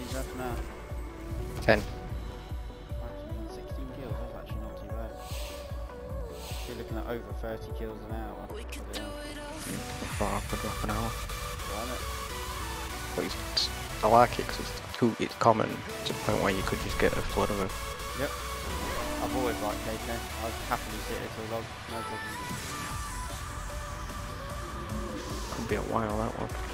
you have now? 10. 16 kills, that's actually not too bad. You're looking at over 30 kills an hour. Yeah. Before I could drop an hour. Run it. But it's, I like it because it's, too, it's common to the point where you could just get a flood of them. Yep. I've always liked KK. I'd happily sit it till log. No problem. Could be a while that one.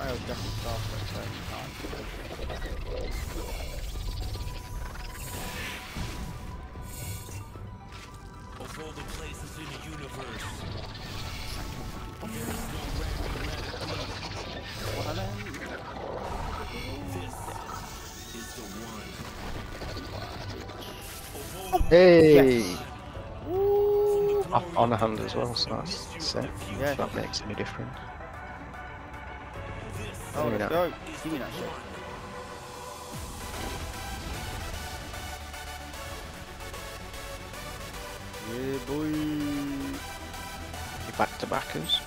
I was definitely starter at certain times. Of all the places in the universe, Well, hello. this is the one. Hey! Ooh. Off on a hand as well, so that's sick. Yeah. That makes any difference. Oh, Give me let's that. go. Give me that shit. Yeah, boy. You back to backers.